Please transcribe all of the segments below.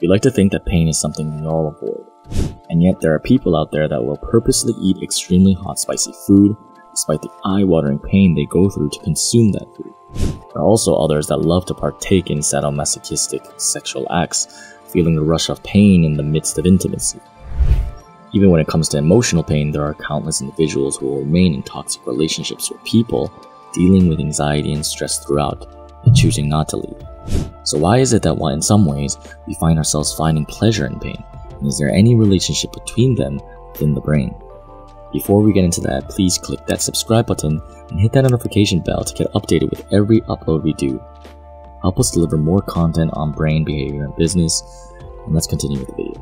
We like to think that pain is something we all avoid. And yet there are people out there that will purposely eat extremely hot spicy food despite the eye-watering pain they go through to consume that food. There are also others that love to partake in sadomasochistic sexual acts, feeling the rush of pain in the midst of intimacy. Even when it comes to emotional pain, there are countless individuals who will remain in toxic relationships with people, dealing with anxiety and stress throughout, and choosing not to leave. So why is it that while in some ways we find ourselves finding pleasure in pain? And is there any relationship between them within the brain? Before we get into that, please click that subscribe button and hit that notification bell to get updated with every upload we do. Help us deliver more content on brain behavior and business, and let's continue with the video.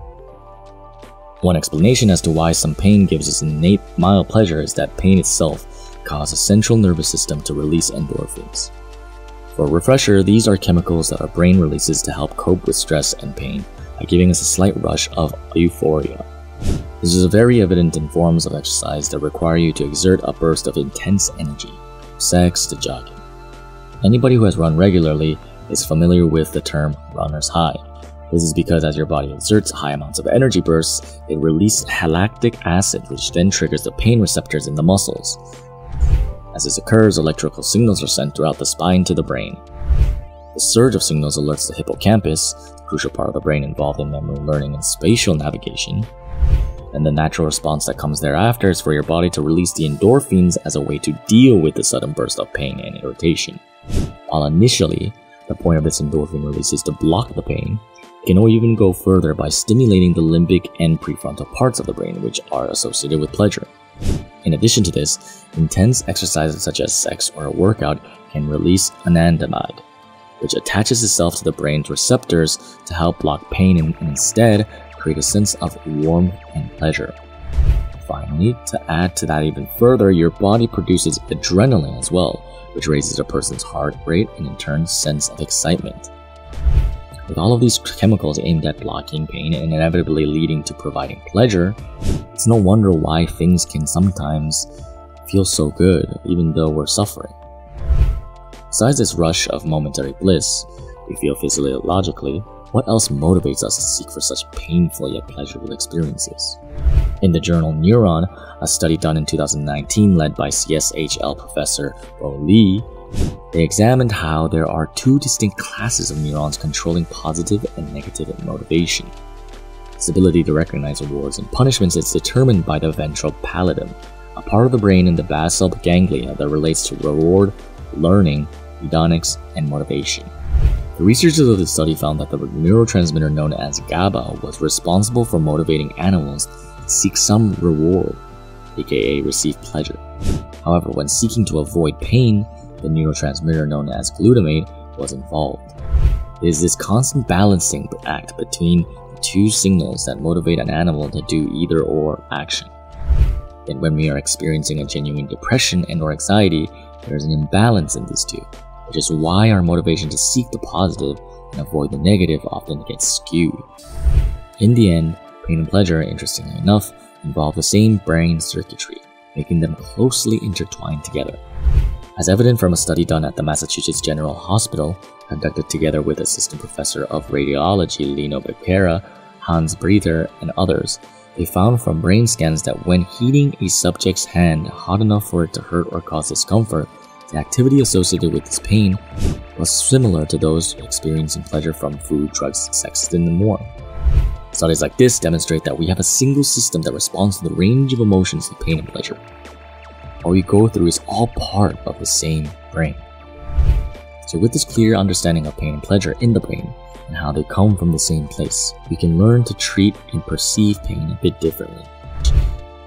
One explanation as to why some pain gives us innate mild pleasure is that pain itself causes the central nervous system to release endorphins. For a refresher, these are chemicals that our brain releases to help cope with stress and pain by giving us a slight rush of euphoria. This is very evident in forms of exercise that require you to exert a burst of intense energy, sex to jogging. Anybody who has run regularly is familiar with the term runner's high. This is because as your body exerts high amounts of energy bursts, it releases lactic acid which then triggers the pain receptors in the muscles. As this occurs, electrical signals are sent throughout the spine to the brain. The surge of signals alerts the hippocampus, the crucial part of the brain involved in memory learning and spatial navigation. And the natural response that comes thereafter is for your body to release the endorphins as a way to deal with the sudden burst of pain and irritation. While initially, the point of this endorphin release is to block the pain, it can or even go further by stimulating the limbic and prefrontal parts of the brain which are associated with pleasure. In addition to this, intense exercises such as sex or a workout can release anandamide, which attaches itself to the brain's receptors to help block pain and instead create a sense of warmth and pleasure. Finally, to add to that even further, your body produces adrenaline as well, which raises a person's heart rate and in turn sense of excitement. With all of these chemicals aimed at blocking pain and inevitably leading to providing pleasure, it's no wonder why things can sometimes feel so good even though we're suffering. Besides this rush of momentary bliss we feel physiologically, what else motivates us to seek for such painful yet pleasurable experiences? In the journal Neuron, a study done in 2019 led by CSHL professor Bo Li, they examined how there are two distinct classes of neurons controlling positive and negative motivation. Its ability to recognize rewards and punishments is determined by the ventral pallidum, a part of the brain in the basal ganglia that relates to reward, learning, hedonics, and motivation. The researchers of the study found that the neurotransmitter known as GABA was responsible for motivating animals to seek some reward, aka receive pleasure. However, when seeking to avoid pain, the neurotransmitter known as glutamate was involved. It is this constant balancing act between the two signals that motivate an animal to do either or action. And when we are experiencing a genuine depression and or anxiety, there is an imbalance in these two, which is why our motivation to seek the positive and avoid the negative often gets skewed. In the end, pain and pleasure, interestingly enough, involve the same brain circuitry, making them closely intertwined together. As evident from a study done at the Massachusetts General Hospital, conducted together with Assistant Professor of Radiology Lino Becerra, Hans Breiter, and others, they found from brain scans that when heating a subject's hand hot enough for it to hurt or cause discomfort, the activity associated with this pain was similar to those experiencing pleasure from food, drugs, sex, and more. Studies like this demonstrate that we have a single system that responds to the range of emotions of pain and pleasure what we go through is all part of the same brain. So with this clear understanding of pain and pleasure in the brain, and how they come from the same place, we can learn to treat and perceive pain a bit differently.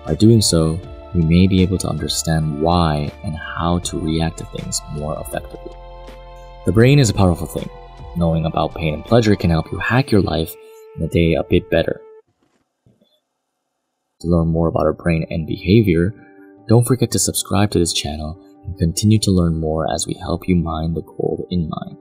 By doing so, we may be able to understand why and how to react to things more effectively. The brain is a powerful thing. Knowing about pain and pleasure can help you hack your life and a day a bit better. To learn more about our brain and behavior, don't forget to subscribe to this channel and continue to learn more as we help you mine the gold in mine.